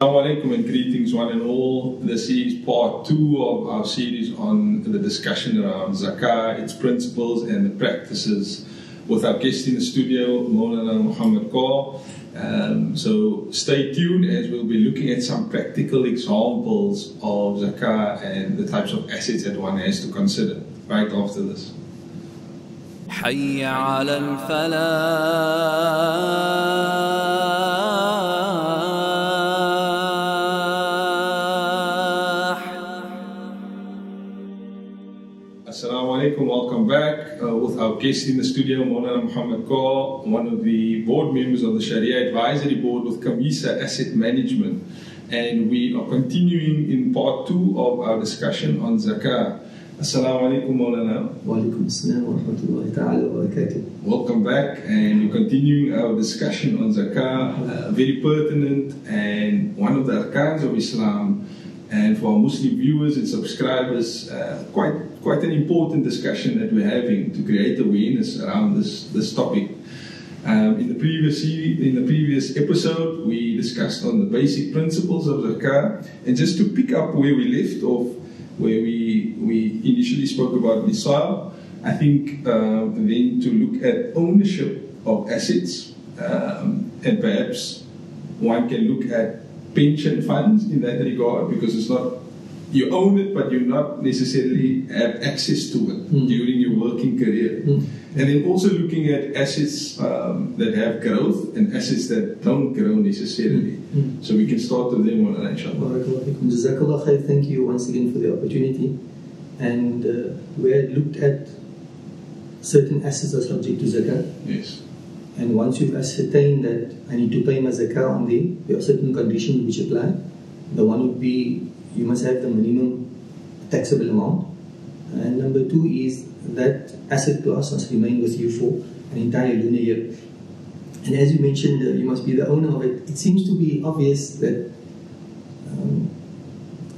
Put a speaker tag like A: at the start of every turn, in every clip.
A: Assalamualaikum and greetings one and all. This is part two of our series on the discussion around zakah, its principles and the practices with our guest in the studio, Maulana Muhammad Carr. Um, so stay tuned as we'll be looking at some practical examples of zakah and the types of assets that one has to consider right after this.
B: حي على الفلاح
A: Assalamu alaikum, welcome back uh, with our guest in the studio, Maulana Muhammad Carr, one of the board members of the Sharia Advisory Board with Camissa Asset Management. And we are continuing in part two of our discussion on zakah. Assalamu alaikum Maulana.
C: Wa alaikum assalam wa rahmatullahi ta'ala wa barakatuh.
A: Welcome back and we're continuing our discussion on zakah, uh, very pertinent and one of the arkans of Islam and for Muslim viewers and subscribers, uh, quite quite an important discussion that we're having to create awareness around this this topic. Um, in the previous in the previous episode, we discussed on the basic principles of zakah, and just to pick up where we left off, where we we initially spoke about nisab, I think uh, then to look at ownership of assets, um, and perhaps one can look at pension funds in that regard because it's not you own it, but you not necessarily have access to it
C: mm.
A: during your working career.
C: Mm.
A: And then also looking at assets um, that have growth and assets that don't grow necessarily.
C: Mm.
A: So we can start with them on inshallah.
C: Jazakallah khair, thank you once again for the opportunity. And uh, we had looked at certain assets are subject to zakat.
A: Yes.
C: And once you've ascertained that I need to pay my zakat on them, there are certain conditions which apply. The one would be you must have the minimum taxable amount. And number two is that asset class must remain with you for an entire lunar year. And as you mentioned, uh, you must be the owner of it. It seems to be obvious that um,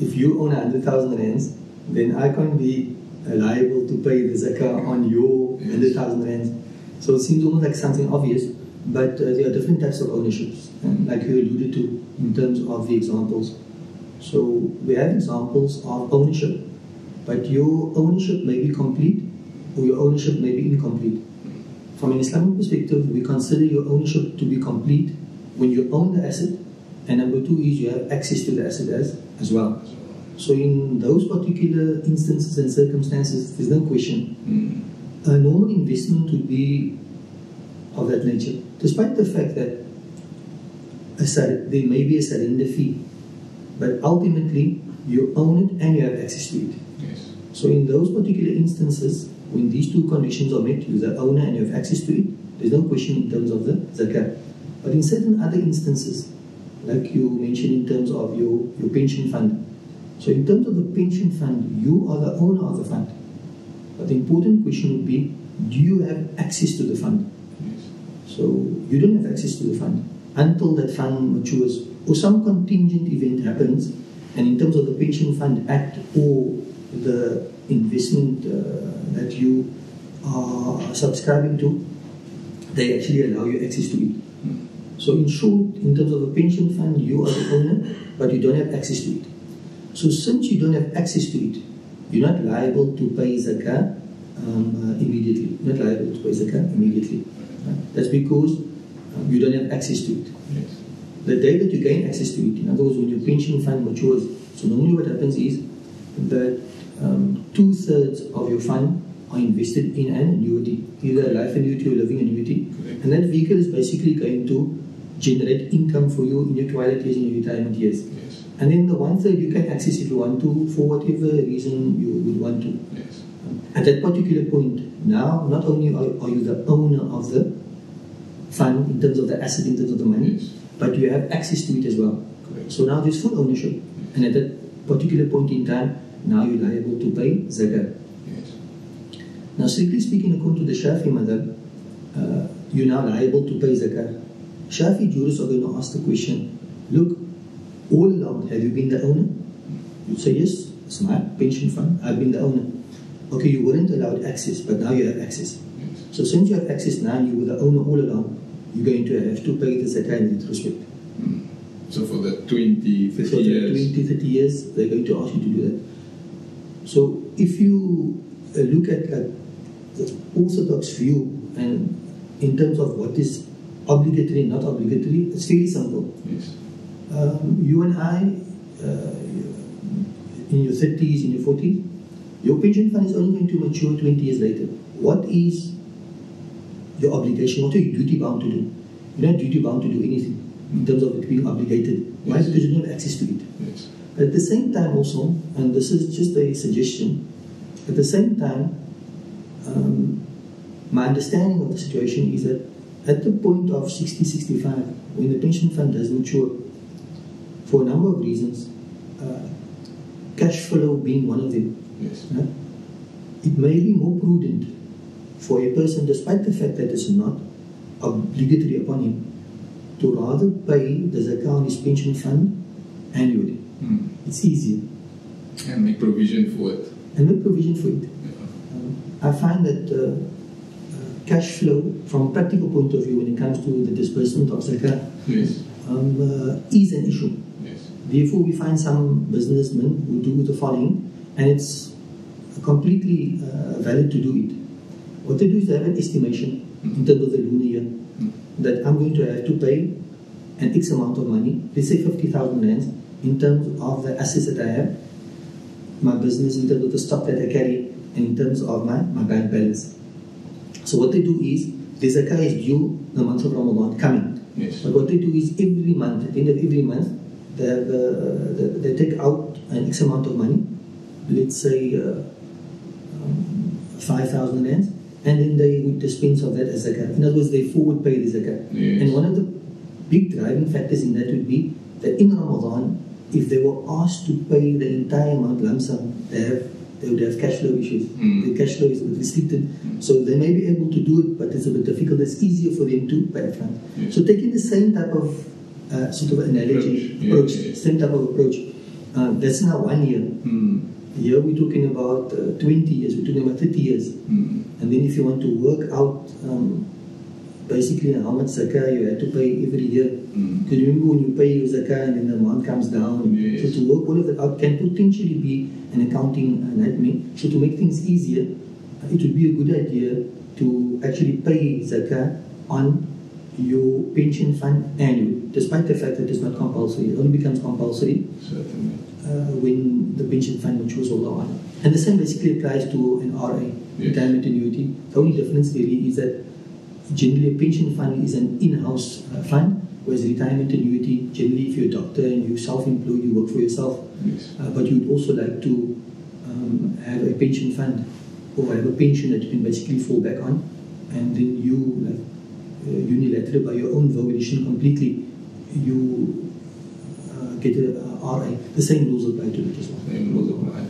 C: if you own a hundred thousand rands, then I can't be uh, liable to pay the zakah on your
A: Yes.
C: hundred thousand rands. So it seems almost like something obvious, but uh, there are different types of ownerships, and like you alluded to in terms of the examples. So we have examples of ownership, but your ownership may be complete or your ownership may be incomplete. From an Islamic perspective, we consider your ownership to be complete when you own the asset, and number two is you have access to the asset as, as well. So in those particular instances and circumstances, there's no question.
A: Mm.
C: A normal investment would be of that nature, despite the fact that a sur- there may be a surrender fee, but ultimately you own it and you have access to it.
A: Yes.
C: So in those particular instances, when these two conditions are met, you're the owner and you have access to it, there's no question in terms of the zakat. But in certain other instances, like you mentioned in terms of your, your pension fund, so in terms of the pension fund, you are the owner of the fund. But the important question would be, do you have access to the fund?
A: Yes.
C: So you don't have access to the fund until that fund matures or some contingent event happens. And in terms of the pension fund act or the investment uh, that you are subscribing to, they actually allow you access to it. So in short, in terms of a pension fund, you are the owner, but you don't have access to it. So since you don't have access to it, you're not liable to pay zakah um, uh, immediately. You're not liable to pay zakah immediately. Right? That's because um, you don't have access to it.
A: Yes.
C: The day that you gain access to it, in other words, when your pension fund matures, so normally what happens is that um, two thirds of your fund are invested in an annuity, either a life annuity or living annuity,
A: Correct.
C: and that vehicle is basically going to generate income for you in your twilight years and your retirement years.
A: Yes.
C: And then the one third you can access if you want to, for whatever reason you would want to.
A: Yes.
C: At that particular point, now not only are, are you the owner of the fund in terms of the asset, in terms of the money,
A: Yes.
C: but you have access to it as well.
A: Correct.
C: So now there's full ownership, and at that particular point in time, now you're liable to pay zakat.
A: Yes.
C: Now, strictly speaking, according to the Shafi madhab, uh, you're now liable to pay zakat. Shafi jurists are going to ask the question: Look, all along, have you been the owner? You say yes. It's my pension fund. I've been the owner. Okay, you weren't allowed access, but now you have access. So since you have access now, you were the owner all along. You're going to have to pay the zakat in respect.
A: So for the 20, 30
C: for the
A: years.
C: 20, 30 years, they're going to ask you to do that. So if you uh, look at like the orthodox view and in terms of what is obligatory and not obligatory, it's fairly simple.
A: Yes.
C: Um, you and I, uh, in your 30s, in your 40s, your pension fund is only going to mature 20 years later. What is your obligation? What are you duty bound to do? You're not duty bound to do anything in terms of it being obligated. Why?
A: Yes.
C: Because you don't have access to it.
A: Yes.
C: But at the same time, also, and this is just a suggestion, at the same time, um, my understanding of the situation is that at the point of 60, 65, when the pension fund does mature, for a number of reasons, uh, cash flow being one of them,
A: Yes.
C: yeah, it may be more prudent for a person, despite the fact that it's not obligatory upon him, to rather pay the zakah on his pension fund annually.
A: Mm.
C: It's easier
A: And make provision for it.
C: and make provision for it.
A: Yeah.
C: Um, I find that uh, uh, cash flow, from a practical point of view, when it comes to the disbursement of zakah,
A: Yes.
C: um, uh, is an issue. Therefore, we find some businessmen who do the following, and it's completely uh, valid to do it. What they do is they have an estimation in terms of the lunar year
A: Mm.
C: that I'm going to have to pay an X amount of money, let's say 50,000 rands, in terms of the assets that I have, my business, in terms of the stock that I carry, and in terms of my, my bank balance. So what they do is, the zakah is due the month of Ramadan coming.
A: Yes.
C: But what they do is every month, at the end of every month, they, have, uh, they, they take out an X amount of money, let's say uh, um, 5,000 rands, and then they would dispense of that as zakah. In other words, they forward pay the zakah.
A: Yes.
C: And one of the big driving factors in that would be that in Ramadan, if they were asked to pay the entire amount lump sum, they, have, they would have cash flow issues.
A: Mm.
C: The cash flow is a bit restricted. So they may be able to do it, but it's a bit difficult. It's easier for them to pay upfront.
A: Yes.
C: So taking the same type of uh, sort of analogy,
A: Approach,
C: approach,
A: yeah.
C: same type of approach, uh, that's now one year.
A: Mm.
C: Here we're talking about uh, 20 years, we're talking about 30 years.
A: Mm.
C: And then if you want to work out um, basically how much zakah you have to pay every year.
A: Mm.
C: Because you remember when you pay your zakah and then the amount comes down.
A: Yes.
C: So to work all of that out can potentially be an accounting uh, nightmare. So to make things easier, it would be a good idea to actually pay zakah on your pension fund annually, despite the fact that it's not compulsory. It only becomes compulsory uh, when the pension fund matures all on. And the same basically applies to an RA,
A: Yes.
C: retirement annuity. The only difference really is that generally a pension fund is an in-house uh, fund, whereas retirement annuity, generally if you're a doctor and you're self-employed, you work for yourself,
A: Yes.
C: uh, but you'd also like to um, have a pension fund or have a pension that you can basically fall back on, and then you, like, unilaterally by your own volition completely, you uh, get a uh, RA. The same rules apply to it as well.
A: Same rules apply.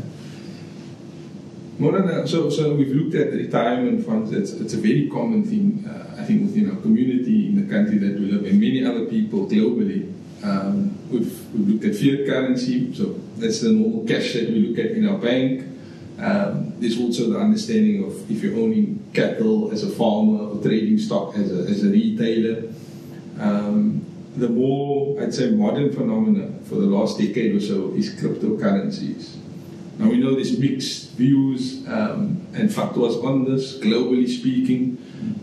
A: Maulana, so, so we've looked at retirement funds. It's, it's a very common thing, uh, I think, within our community, in the country that we live in, many other people globally. Um, we've, we've looked at fiat currency, so that's the normal cash that we look at in our bank. Um, there's also the understanding of if you're owning cattle as a farmer or trading stock as a, as a retailer. Um, the more, I'd say, modern phenomena for the last decade or so is cryptocurrencies. Now we know there's mixed views um, and fatwas on this, globally speaking.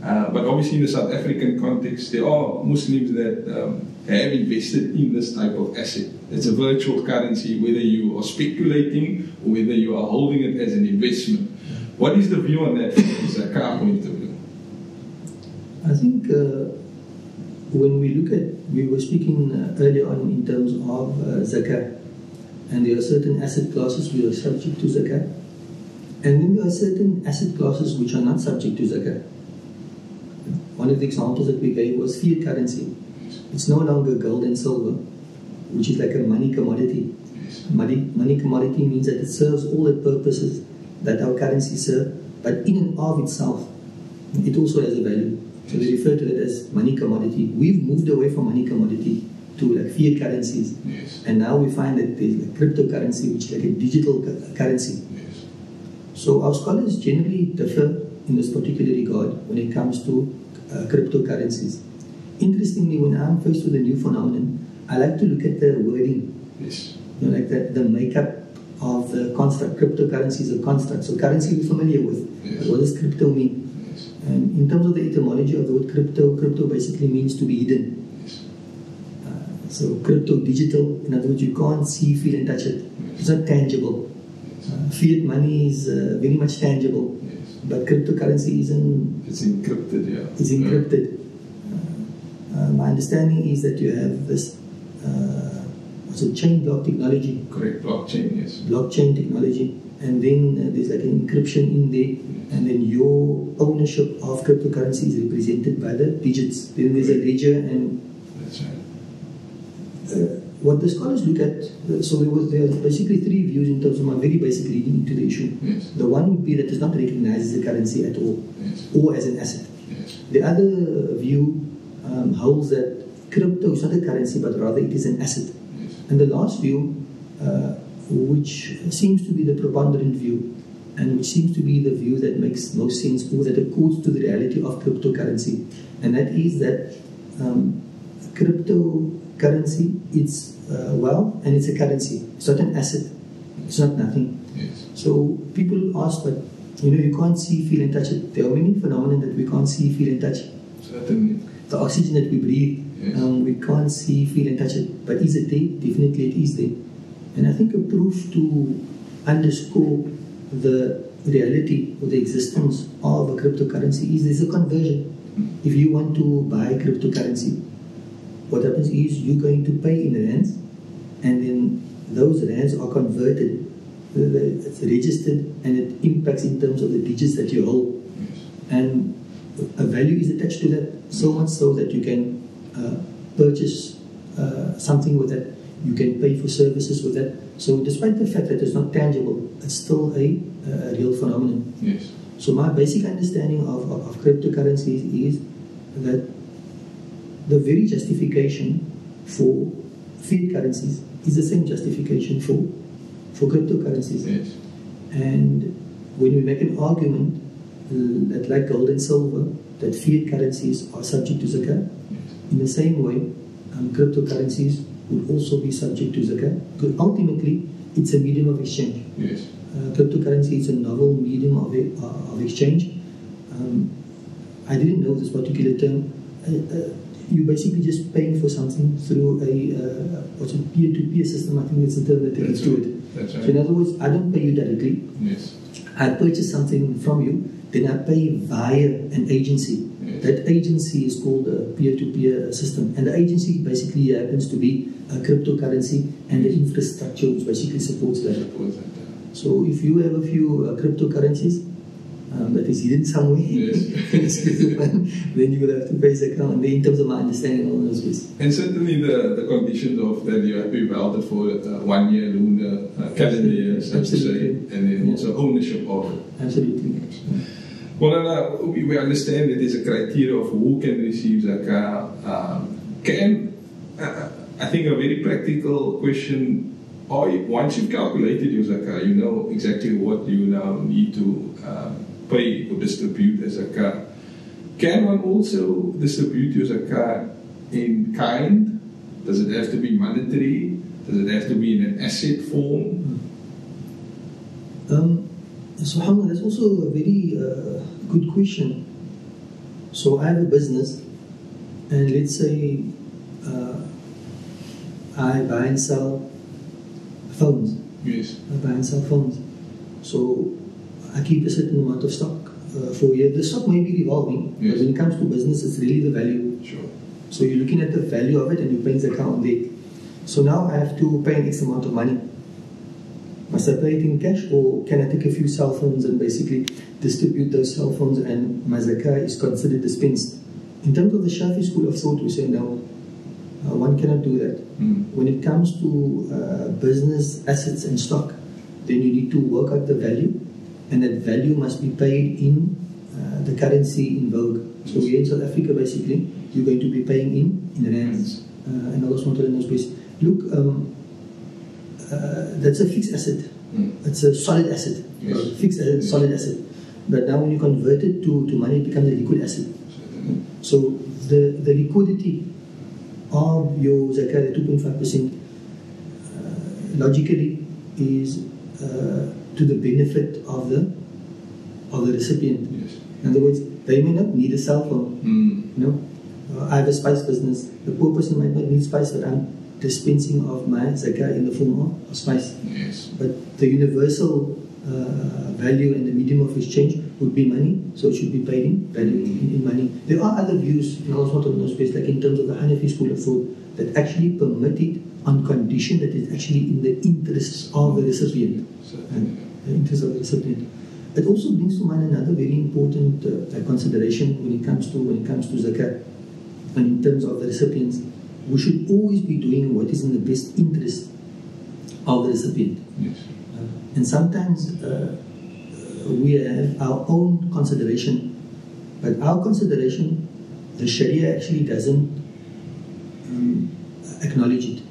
A: Uh, but obviously, in the South African context, there are Muslims that um, have invested in this type of asset. It's a virtual currency, whether you are speculating or whether you are holding it as an investment. What is the view on that from a zakah point of view?
C: I think uh, when we look at, we were speaking uh, earlier on in terms of uh, zakat, and there are certain asset classes which are subject to zakat, and then there are certain asset classes which are not subject to zakat. One of the examples that we gave was fiat currency. It's no longer gold and silver, which is like a money commodity. Money, money commodity means that it serves all the purposes that our currency serve, but in and of itself, it also has a value. So we refer to it as money commodity. We've moved away from money commodity to like fiat currencies,
A: Yes.
C: and now we find that there's like cryptocurrency, which is like a digital currency.
A: Yes.
C: So our scholars generally differ in this particular regard when it comes to uh, cryptocurrencies. Interestingly, when I'm faced with a new phenomenon, I like to look at the wording,
A: Yes.
C: you know, like the, the makeup of the construct. Cryptocurrency is a construct. So currency we're familiar with.
A: Yes.
C: What does crypto mean?
A: Yes.
C: And in terms of the etymology of the word crypto, crypto basically means to be hidden.
A: Yes.
C: Uh, so crypto, digital, in other words, you can't see, feel, and touch it. It's not tangible. Uh, fiat money is uh, very much tangible,
A: Yes.
C: but cryptocurrency isn't.
A: It's encrypted, yeah.
C: Is encrypted. Uh, my understanding is that you have this uh, what's it, chain block technology,
A: Correct. Blockchain, yes.
C: blockchain technology, and then uh, there's like an encryption in there, and then your ownership of cryptocurrency is represented by the digits. Then there's a ledger and
A: That's right.
C: uh, what the scholars look at, uh, so there was there are basically three views in terms of my very basic reading into the issue.
A: Yes.
C: The one would be that it's not recognized as a currency at all,
A: Yes.
C: or as an asset.
A: Yes.
C: The other view um, holds that crypto is not a currency, but rather it is an asset. And the last view, uh, which seems to be the preponderant view, and which seems to be the view that makes most sense or that accords to the reality of cryptocurrency, and that is that um, cryptocurrency it's uh, well and it's a currency. It's not an asset. It's not nothing.
A: Yes.
C: So people ask, but you know, you can't see, feel, and touch it. There are many phenomena that we can't see, feel, and touch.
A: Certainly.
C: The oxygen that we breathe,
A: Yes.
C: um, we can't see, feel, and touch it. But is it there? Definitely, it is there. And I think a proof to underscore the reality or the existence of a cryptocurrency is there's a conversion. If you want to buy cryptocurrency, what happens is you're going to pay in rands, and then those rands are converted. The- It's registered, and it impacts in terms of the digits that you hold
A: Yes.
C: and a value is attached to that so much so that you can uh, purchase uh, something with that you can pay for services with that so despite the fact that it's not tangible it's still a, a real phenomenon
A: Yes.
C: so my basic understanding of, of, of cryptocurrencies is that the very justification for fiat currencies is the same justification for for cryptocurrencies
A: Yes.
C: and when we make an argument that, like gold and silver, that fiat currencies are subject to zakat, in the same way, um, cryptocurrencies would also be subject to zakat. Because ultimately, it's a medium of exchange.
A: Yes.
C: Uh, cryptocurrency is a novel medium of, e- uh, of exchange. Um, I didn't know this particular term. Uh, uh, you're basically just paying for something through a uh, what's a peer-to-peer system. I think that's the term that they to
A: right.
C: it.
A: That's
C: So in other words, I don't pay you directly.
A: Yes.
C: I purchase something from you, then I pay via an agency.
A: Yes.
C: That agency is called a peer-to-peer system, and the agency basically happens to be a cryptocurrency and the infrastructure which basically supports that. So if you have a few uh, cryptocurrencies um, that is hidden somewhere,
A: Yes.
C: then you will have to pay account. In terms of my understanding of those ways.
A: And certainly the, the conditions of that you have to be valid for uh, one year lunar uh, calendar year, so to say,
C: Absolutely.
A: and then
C: Yeah.
A: also ownership of it.
C: Absolutely.
A: Well, uh, we, we understand that there's a criteria of who can receive zakah. Um, can uh, I think a very practical question. Are you, once you've calculated your zakah, you know exactly what you now need to um, pay or distribute as zakah. Can one also distribute your zakah in kind? Does it have to be monetary? Does it have to be in an asset form?
C: Um, subhanAllah, that's also a very uh, good question. So I have a business, and let's say uh, I buy and sell phones.
A: Yes.
C: I buy and sell phones. So I keep a certain amount of stock uh, for a year. The stock may be revolving,
A: Yes.
C: but when it comes to business, it's really the value.
A: Sure.
C: So you're looking at the value of it and you're paying the account date. So now I have to pay an X amount of money. Must I pay it in cash or can I take a few cell phones and basically distribute those cell phones and my zakah is considered dispensed? In terms of the Shafi school of thought, we say no, uh, one cannot do that.
A: Mm.
C: When it comes to uh, business assets and stock, then you need to work out the value and that value must be paid in uh, the currency in vogue. So here in South Africa, basically, you're going to be paying in in rands. Uh, and Allah SWT knows best. Look, um, uh, that's a fixed asset.
A: Mm.
C: It's a solid asset.
A: Yes.
C: Uh, Fixed asset,
A: Yes.
C: solid asset. But now when you convert it to, to money, it becomes a liquid asset.
A: Certainly.
C: So the, the liquidity of your zakat, the 2.5%, uh, logically is uh, to the benefit of the of the recipient.
A: Yes.
C: In other words, they may not need a cell phone.
A: Mm.
C: You know, uh, I have a spice business. The poor person might not need spice, but I'm dispensing of my zakah in the form of, of spice.
A: Yes.
C: But the universal uh, value and the medium of exchange would be money, so it should be paid in value in, in money. There are other views in Allah subhanahu space, like in terms of the Hanafi school of thought, that actually permit it on condition that it's actually in the interests of the recipient.
A: Certainly.
C: The interest of the recipient. It also brings to mind another very important uh, consideration when it comes to when it comes to zakat, and in terms of the recipients, we should always be doing what is in the best interest of the recipient.
A: Yes.
C: Uh, and sometimes uh, uh, we have our own consideration, but our consideration, the Sharia actually doesn't um, acknowledge it.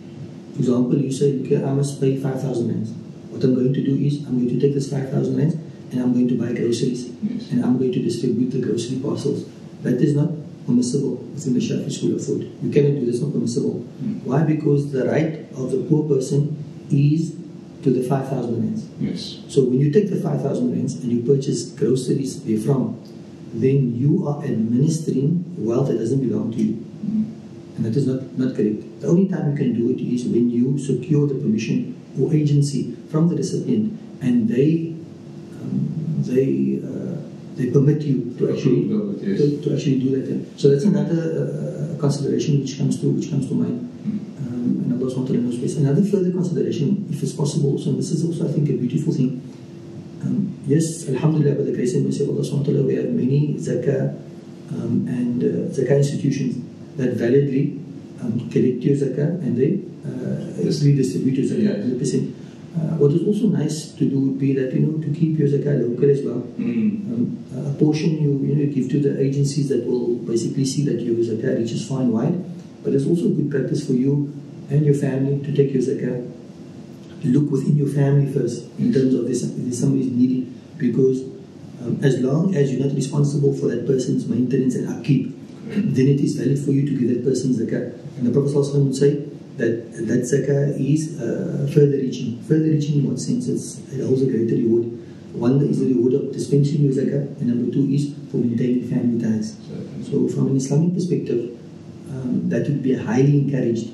C: For example, you say, okay, I must pay 5,000 rands. What I'm going to do is, I'm going to take this 5,000 rands and I'm going to buy groceries
A: Yes.
C: and I'm going to distribute the grocery parcels. That is not permissible within the Shafi school of thought. You cannot do this, not permissible.
A: Mm.
C: Why? Because the right of the poor person is to the 5,000 rands.
A: Yes.
C: So when you take the 5,000 rands and you purchase groceries therefrom, then you are administering wealth that doesn't belong to you.
A: Mm.
C: And that is not, not correct. The only time you can do it is when you secure the permission or agency from the recipient and they um, they uh, they permit you to actually
A: Approve of it, yes.
C: to, to actually do that. So that's another uh, consideration which comes to which comes to mind.
A: Mm.
C: Um, and Allah SWT knows best. Another further consideration, if it's possible, also, and this is also I think a beautiful thing. Um, yes, Alhamdulillah, by the grace and mercy of Allah SWT, we have many zakah um, and uh, zakah institutions that validly um, collect your zakah and they uh,
A: Yes.
C: redistribute your
A: Yes.
C: 100%. Uh, what is also nice to do would be that, you know, to keep your zakat local as well.
A: Mm.
C: Um, a portion you, you know, give to the agencies that will basically see that your zakah reaches far and wide. But it's also good practice for you and your family to take your zakat. Look within your family first in terms of this, if somebody is needy, because um, as long as you're not responsible for that person's maintenance and upkeep, then it is valid for you to give that person zakat. And the Prophet would say that that zakah is uh, further reaching. Further reaching in what sense? It's, it holds a greater reward. One is the reward of dispensing your zakah, and number two is for maintaining family ties. So, from an Islamic perspective, um, that would be highly encouraged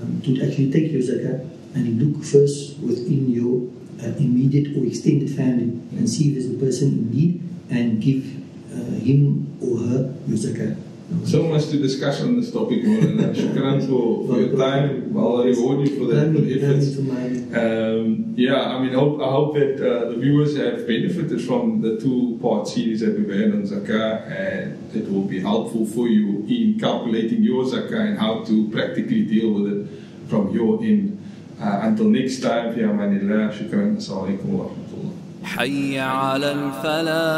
C: um, to actually take your zakah and look first within your uh, immediate or extended family and see if there's a person in need and give uh, him or her your zakah
A: So much to discuss on this topic, Maulana. Shukran for, for your time. Allah reward you for that for the efforts. Um, yeah, I mean, hope, I hope that uh, the viewers have benefited from the two-part series that we've had on zakah, and it will be helpful for you in calculating your zakah and how to practically deal with it from your end. Uh, until next time, fi amanillah, shukran, assalamu alaikum wa rahmatullah.
B: حي على الفلاح